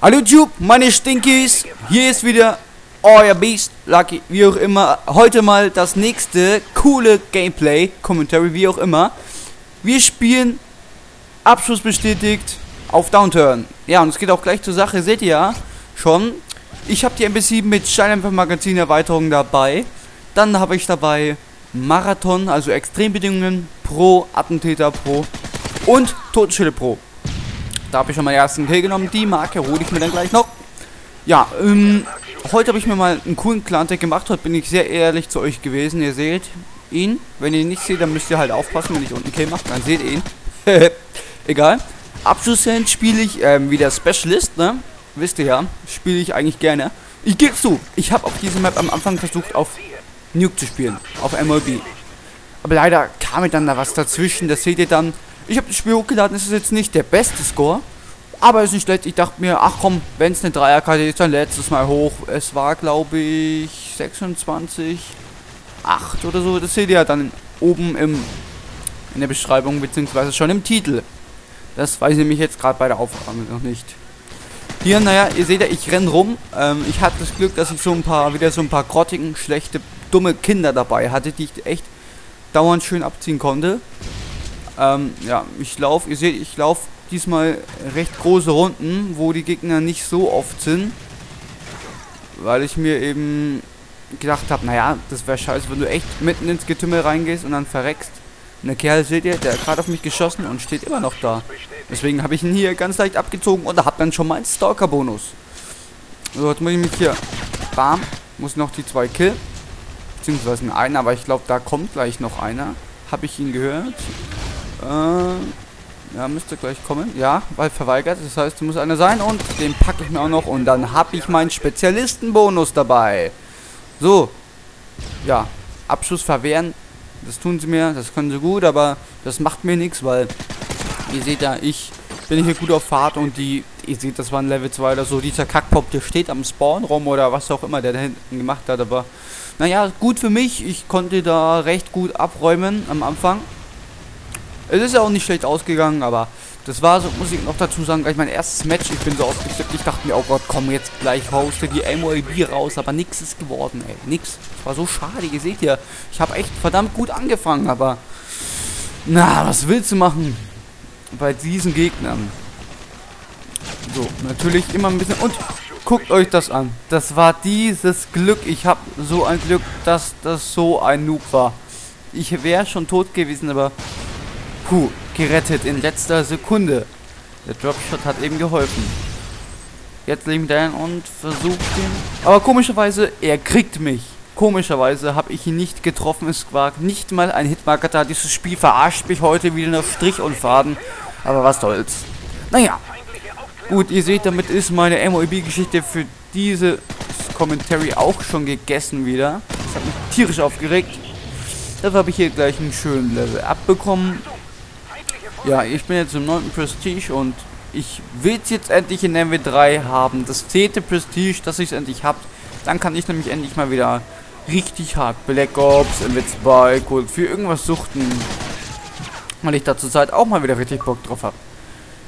Hallo YouTube, meine Stinkies. Hier ist wieder euer Beast, Lucky, wie auch immer. Heute mal das nächste coole Gameplay, Commentary, wie auch immer. Wir spielen Abschluss bestätigt auf Downturn. Ja, und es geht auch gleich zur Sache, seht ihr ja schon. Ich habe die MP7 mit Steinempfer Magazin Erweiterung dabei. Dann habe ich dabei Marathon, also Extrembedingungen Pro, Attentäter Pro und Totenschille Pro. Da habe ich schon meinen ersten Kill genommen. Die Marke hole ich mir dann gleich noch. Ja, ähm, heute habe ich mir mal einen coolen Clan-Tag gemacht. Heute bin ich sehr ehrlich zu euch gewesen. Ihr seht ihn. Wenn ihr ihn nicht seht, dann müsst ihr halt aufpassen, wenn ich unten Kill mache. Dann seht ihr ihn. Egal. Abschlusshand spiele ich ähm, wie der Specialist, ne? Wisst ihr ja. Spiele ich eigentlich gerne. Ich gebe zu, ich habe auf dieser Map am Anfang versucht, auf Nuke zu spielen. Auf MLB. Aber leider kam mir dann da was dazwischen. Das seht ihr dann ich habe das Spiel hochgeladen, es ist jetzt nicht der beste Score, aber es ist nicht schlecht. Ich dachte mir, ach komm, wenn es eine Dreierkarte ist, dann letztes Mal hoch. Es war, glaube ich, 26, 8 oder so. Das seht ihr ja dann oben im, in der Beschreibung, beziehungsweise schon im Titel. Das weiß ich nämlich jetzt gerade bei der Aufnahme noch nicht. Hier, naja, ihr seht ja, ich renn rum. Ähm, ich hatte das Glück, dass ich so ein paar, wieder so ein paar grottigen, schlechte, dumme Kinder dabei hatte, die ich echt dauernd schön abziehen konnte. Ähm, ja, ich laufe, ihr seht, ich laufe diesmal recht große Runden, wo die Gegner nicht so oft sind. Weil ich mir eben gedacht habe, naja, das wäre scheiße, wenn du echt mitten ins Getümmel reingehst und dann verreckst. Und der Kerl, seht ihr, der hat gerade auf mich geschossen und steht immer noch da. Deswegen habe ich ihn hier ganz leicht abgezogen und habe dann schon mal einen Stalker-Bonus. So, jetzt muss ich mich hier... Bam. Muss noch die zwei killen. Beziehungsweise einen, aber ich glaube, da kommt gleich noch einer. Habe ich ihn gehört? Äh, ja, müsste gleich kommen. Ja, weil verweigert. Das heißt, muss einer sein. Und den packe ich mir auch noch. Und dann habe ich meinen Spezialistenbonus dabei. So. Ja, Abschuss verwehren. Das tun sie mir. Das können sie gut. Aber das macht mir nichts, weil ihr seht ja, ich bin hier gut auf Fahrt. Und die, ihr seht, das war ein Level 2 oder so. Dieser Kackpop, der steht am Spawn rum oder was auch immer der da hinten gemacht hat. Aber naja, gut für mich. Ich konnte da recht gut abräumen am Anfang. Es ist ja auch nicht schlecht ausgegangen, aber das war so, muss ich noch dazu sagen, gleich mein erstes Match. Ich bin so ausgeflippt. Ich dachte mir, oh Gott, komm jetzt gleich hoste die MOLB raus. Aber nichts ist geworden, ey. Nix. Das war so schade. Ihr seht ja, ich habe echt verdammt gut angefangen, aber... Na, was willst du machen? Bei diesen Gegnern. So, natürlich immer ein bisschen... Und guckt euch das an. Das war dieses Glück. Ich habe so ein Glück, dass das so ein Noob war. Ich wäre schon tot gewesen, aber Puh, gerettet in letzter Sekunde. Der Dropshot hat eben geholfen. Jetzt mich dahin und versuche den... Aber komischerweise, er kriegt mich. Komischerweise habe ich ihn nicht getroffen. Es war nicht mal ein Hitmarker da. Dieses Spiel verarscht mich heute wieder nach Strich und Faden. Aber was soll's. Naja. Gut, ihr seht, damit ist meine MOEB-Geschichte für diese Commentary auch schon gegessen wieder. Das hat mich tierisch aufgeregt. Dafür habe ich hier gleich einen schönen Level abbekommen. Ja, ich bin jetzt im 9. Prestige und ich will es jetzt endlich in MW3 haben. Das 10. Prestige, dass ich es endlich habe. Dann kann ich nämlich endlich mal wieder richtig hart Black Ops, MW2, Cold für irgendwas suchten. Weil ich da zurzeit auch mal wieder richtig Bock drauf habe.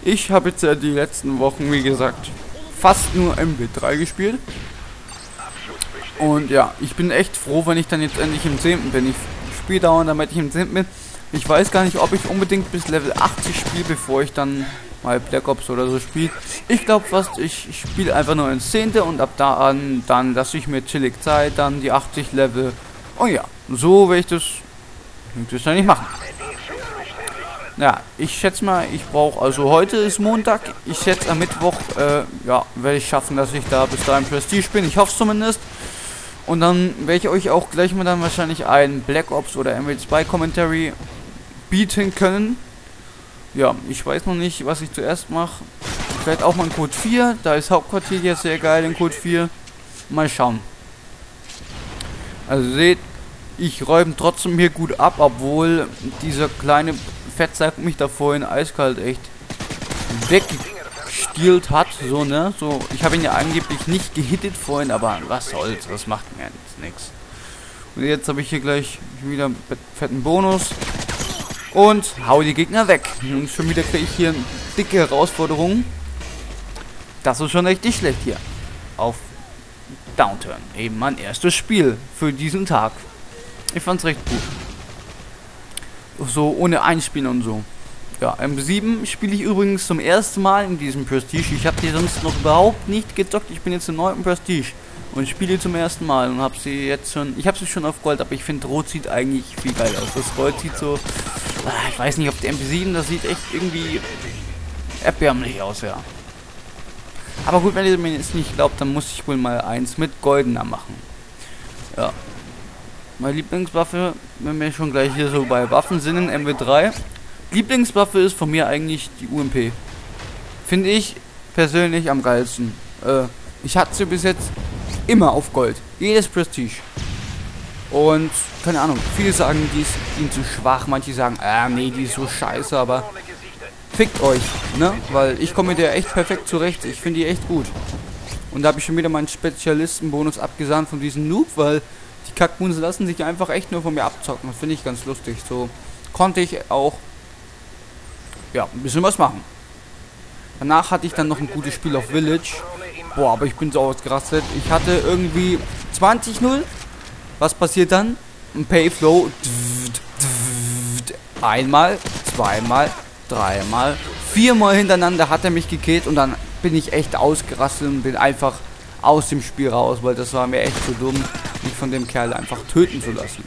Ich habe jetzt ja die letzten Wochen, wie gesagt, fast nur MW3 gespielt. Und ja, ich bin echt froh, wenn ich dann jetzt endlich im 10. bin. Ich spiele dauernd, damit ich im 10. bin. Ich weiß gar nicht, ob ich unbedingt bis Level 80 spiele, bevor ich dann mal Black Ops oder so spiele. Ich glaube fast, ich, spiele einfach nur ins 10. und ab da an, dann lasse ich mir chillig Zeit, dann die 80 Level. Und ja, so werde ich das wahrscheinlich machen. Ja, ich schätze mal, ich brauche, also heute ist Montag, ich schätze am Mittwoch, äh, ja, werde ich schaffen, dass ich da bis dahin Prestige bin. Ich hoffe es zumindest. Und dann werde ich euch auch gleich mal dann wahrscheinlich ein Black Ops oder MW2 Commentary bieten können. Ja, ich weiß noch nicht, was ich zuerst mache. Vielleicht auch mal in Code 4. Da ist Hauptquartier jetzt sehr geil in Code 4. Mal schauen. Also seht, ich räume trotzdem hier gut ab, obwohl dieser kleine Fettsack mich da vorhin eiskalt echt weggestielt hat. So, ne? So, ich habe ihn ja angeblich nicht gehittet vorhin, aber was soll's, das macht mir jetzt nichts. Und jetzt habe ich hier gleich wieder fetten Bonus. Und hau die Gegner weg. Und schon wieder kriege ich hier dicke Herausforderung. das ist schon nicht schlecht hier. Auf Downturn. Eben mein erstes Spiel für diesen Tag. Ich fand's recht gut. So ohne Einspielen und so. Ja, M7 spiele ich übrigens zum ersten Mal in diesem Prestige. Ich habe die sonst noch überhaupt nicht gezockt. Ich bin jetzt im neunten Prestige und spiele zum ersten Mal und habe sie jetzt schon. Ich habe sie schon auf Gold, aber ich finde Rot sieht eigentlich viel geil aus. Das Gold sieht so. Ah, ich weiß nicht, ob der MP7, das sieht echt irgendwie erbärmlich aus, ja. Aber gut, wenn ihr mir jetzt nicht glaubt, dann muss ich wohl mal eins mit goldener machen. Ja. Meine Lieblingswaffe, wenn wir schon gleich hier so bei Waffen sind, in MW3. Lieblingswaffe ist von mir eigentlich die UMP. Finde ich persönlich am geilsten. Äh, ich hatte sie bis jetzt immer auf Gold. Jedes Prestige. Und, keine Ahnung, viele sagen, die ist ihnen zu schwach. Manche sagen, ah, nee, die ist so scheiße, aber fickt euch, ne? Weil ich komme mit der echt perfekt zurecht. Ich finde die echt gut. Und da habe ich schon wieder meinen Spezialistenbonus abgesandt von diesem Noob, weil die Kackbuns lassen sich einfach echt nur von mir abzocken. Das finde ich ganz lustig. So konnte ich auch ja, ein bisschen was machen. Danach hatte ich dann noch ein gutes Spiel auf Village. Boah, aber ich bin so ausgerastet. Ich hatte irgendwie 20-0. Was passiert dann? Ein Payflow. Einmal, zweimal, dreimal, viermal hintereinander hat er mich gekillt und dann bin ich echt ausgerastet und bin einfach aus dem Spiel raus, weil das war mir echt zu dumm, mich von dem Kerl einfach töten zu lassen.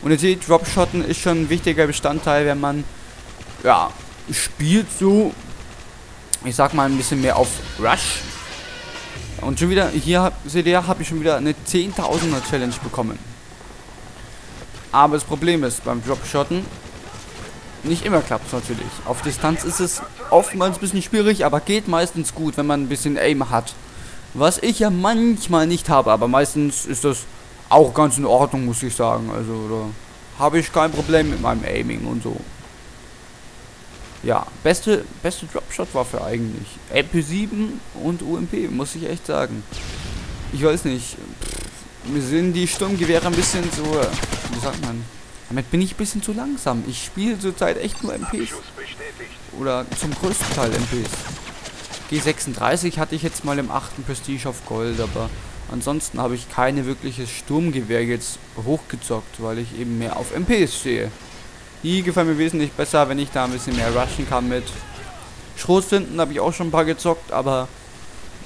Und ihr seht, Dropshotten ist schon ein wichtiger Bestandteil, wenn man ja, spielt so, ich sag mal ein bisschen mehr auf Rush. Und schon wieder, hier seht ihr, habe ich schon wieder eine 10.000er Challenge bekommen. Aber das Problem ist, beim Dropshotten, nicht immer klappt es natürlich. Auf Distanz ist es oftmals ein bisschen schwierig, aber geht meistens gut, wenn man ein bisschen Aim hat. Was ich ja manchmal nicht habe, aber meistens ist das auch ganz in Ordnung, muss ich sagen. Also, da habe ich kein Problem mit meinem Aiming und so. Ja, beste, beste Dropshot-Waffe eigentlich. LP7 und UMP, muss ich echt sagen. Ich weiß nicht. Mir sind die Sturmgewehre ein bisschen so. Wie sagt man? Damit bin ich ein bisschen zu langsam. Ich spiele zurzeit echt nur MPs. Oder zum größten Teil MPs. G36 hatte ich jetzt mal im 8. Prestige auf Gold, aber ansonsten habe ich keine wirkliches Sturmgewehr jetzt hochgezockt, weil ich eben mehr auf MPs stehe. Die gefällt mir wesentlich besser, wenn ich da ein bisschen mehr rushen kann mit. Schrotflinten habe ich auch schon ein paar gezockt, aber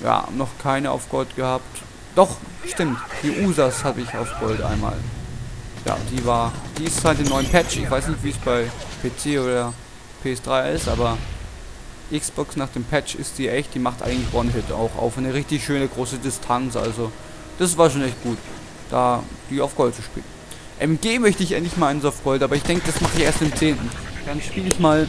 ja, noch keine auf Gold gehabt. Doch, stimmt. Die Usas habe ich auf Gold einmal. Ja, die war. Die ist halt im neuen Patch. Ich weiß nicht, wie es bei PC oder PS3 ist, aber Xbox nach dem Patch ist die echt. Die macht eigentlich One-Hit auch auf eine richtig schöne große Distanz. Also, das war schon echt gut, da die auf Gold zu spielen. MG möchte ich endlich mal ins auf Gold, aber ich denke, das mache ich erst im 10. Dann spiele ich mal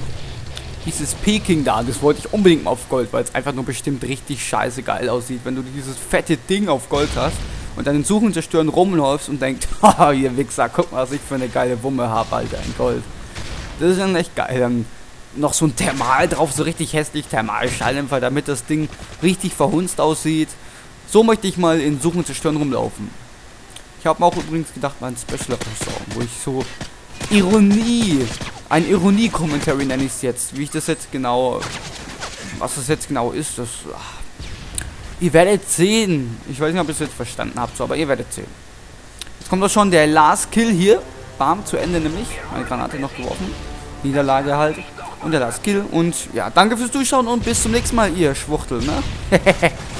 dieses Peking da. Das wollte ich unbedingt mal auf Gold, weil es einfach nur bestimmt richtig scheiße geil aussieht, wenn du dieses fette Ding auf Gold hast und dann in Suchen zerstören rumläufst und denkst, haha, ihr Wichser, guck mal, was ich für eine geile Wumme habe, Alter, in Gold. Das ist dann echt geil. Dann noch so ein Thermal drauf, so richtig hässlich Thermalschalldämpfer, damit das Ding richtig verhunzt aussieht. So möchte ich mal in Suchen zerstören rumlaufen. Ich habe mir auch übrigens gedacht, mal ein Special rauszuhauen, wo ich so Ironie, ein Ironie-Commentary nenne ich es jetzt. Wie ich das jetzt genau, was das jetzt genau ist, das, ach, ihr werdet sehen. Ich weiß nicht, ob ihr es jetzt verstanden habt, so, aber ihr werdet sehen. Jetzt kommt doch schon der Last Kill hier. Bam, zu Ende nämlich. Meine Granate noch geworfen. Niederlage halt. Und der Last Kill. Und ja, danke fürs Zuschauen und bis zum nächsten Mal, ihr Schwuchtel, ne?